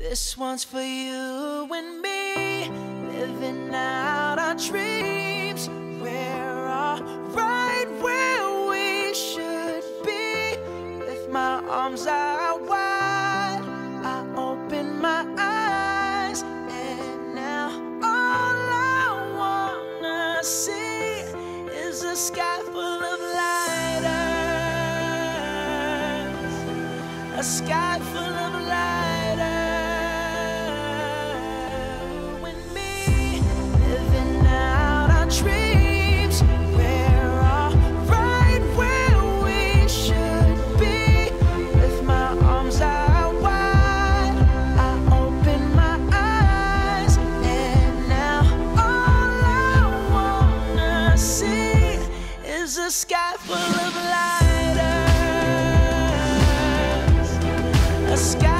This one's for you and me, living out our dreams. We're all right where we should be, with my arms out wide. I open my eyes, and now all I wanna see is a sky full of lighters, a sky full is a sky full of lighters. A sky